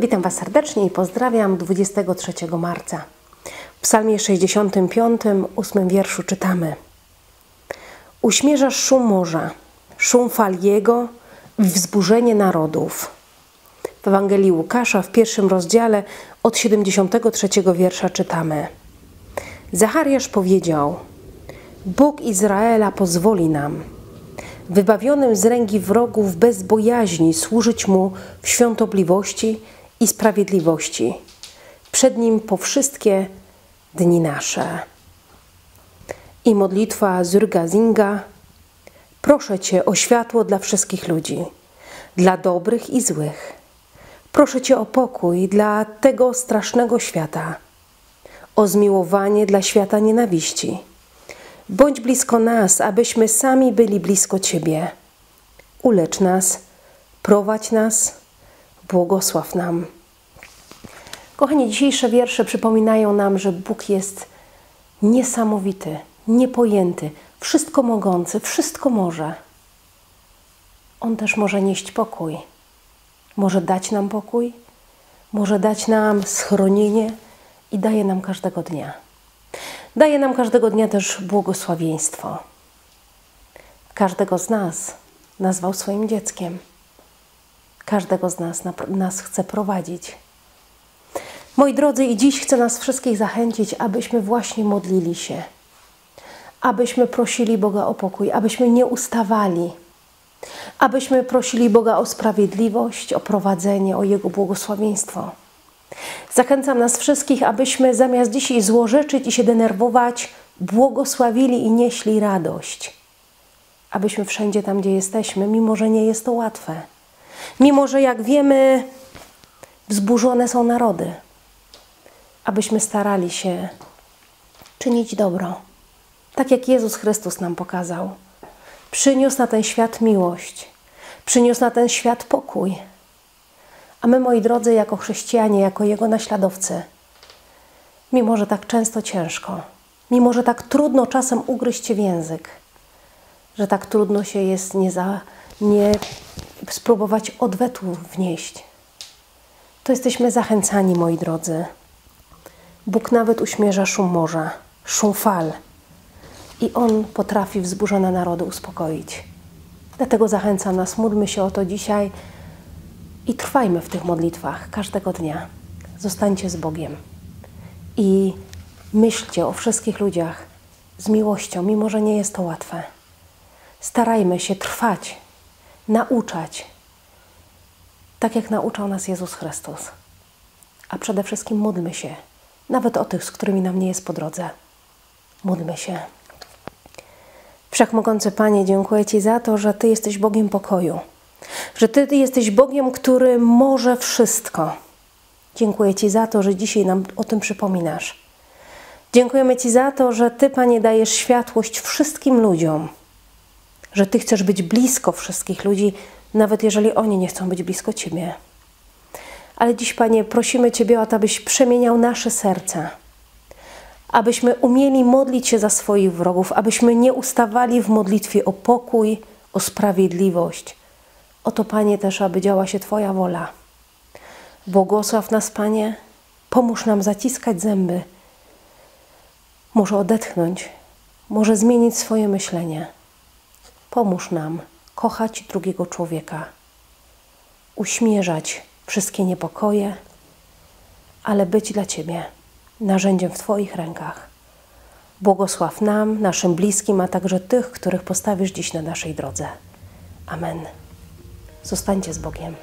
Witam Was serdecznie i pozdrawiam 23 marca. W psalmie 65, 8 wierszu czytamy Uśmierzasz szum morza, szum fal jego i wzburzenie narodów. W Ewangelii Łukasza w pierwszym rozdziale od 73 wiersza czytamy Zachariasz powiedział Bóg Izraela pozwoli nam wybawionym z ręki wrogów bez bojaźni służyć Mu w świątobliwości i sprawiedliwości, przed Nim po wszystkie dni nasze. I modlitwa Zurgazinga, proszę Cię o światło dla wszystkich ludzi, dla dobrych i złych. Proszę Cię o pokój dla tego strasznego świata, o zmiłowanie dla świata nienawiści. Bądź blisko nas, abyśmy sami byli blisko Ciebie. Ulecz nas, prowadź nas, błogosław nam. Kochani, dzisiejsze wiersze przypominają nam, że Bóg jest niesamowity, niepojęty, wszystko mogący, wszystko może. On też może nieść pokój, może dać nam pokój, może dać nam schronienie i daje nam każdego dnia. Daje nam każdego dnia też błogosławieństwo. Każdego z nas nazwał swoim dzieckiem. Każdego z nas, nas chce prowadzić. Moi drodzy, i dziś chcę nas wszystkich zachęcić, abyśmy właśnie modlili się, abyśmy prosili Boga o pokój, abyśmy nie ustawali, abyśmy prosili Boga o sprawiedliwość, o prowadzenie, o Jego błogosławieństwo. Zachęcam nas wszystkich, abyśmy zamiast dzisiaj złorzeczyć i się denerwować, błogosławili i nieśli radość. Abyśmy wszędzie tam, gdzie jesteśmy, mimo że nie jest to łatwe, mimo że jak wiemy, wzburzone są narody, abyśmy starali się czynić dobro, tak jak Jezus Chrystus nam pokazał. Przyniósł na ten świat miłość, przyniósł na ten świat pokój. A my, moi drodzy, jako chrześcijanie, jako Jego naśladowcy, mimo że tak często ciężko, mimo że tak trudno czasem ugryźć się w język, że tak trudno się jest nie, za, nie spróbować odwetu wnieść, to jesteśmy zachęcani, moi drodzy, Bóg nawet uśmierza szum morza, szum fal i On potrafi wzburzone narody uspokoić. Dlatego zachęcam nas, módlmy się o to dzisiaj i trwajmy w tych modlitwach każdego dnia. Zostańcie z Bogiem i myślcie o wszystkich ludziach z miłością, mimo że nie jest to łatwe. Starajmy się trwać, nauczać, tak jak nauczał nas Jezus Chrystus. A przede wszystkim módlmy się nawet o tych, z którymi nam nie jest po drodze. Módlmy się. Wszechmogący Panie, dziękuję Ci za to, że Ty jesteś Bogiem pokoju, że Ty jesteś Bogiem, który może wszystko. Dziękuję Ci za to, że dzisiaj nam o tym przypominasz. Dziękujemy Ci za to, że Ty, Panie, dajesz światłość wszystkim ludziom, że Ty chcesz być blisko wszystkich ludzi, nawet jeżeli oni nie chcą być blisko Ciebie. Ale dziś, Panie, prosimy Ciebie o to, abyś przemieniał nasze serca, abyśmy umieli modlić się za swoich wrogów, abyśmy nie ustawali w modlitwie o pokój, o sprawiedliwość. Oto, Panie, też, aby działa się Twoja wola. Błogosław nas, Panie, pomóż nam zaciskać zęby, może odetchnąć, może zmienić swoje myślenie. Pomóż nam kochać drugiego człowieka, uśmierzać wszystkie niepokoje, ale być dla Ciebie narzędziem w Twoich rękach. Błogosław nam, naszym bliskim, a także tych, których postawisz dziś na naszej drodze. Amen. Zostańcie z Bogiem.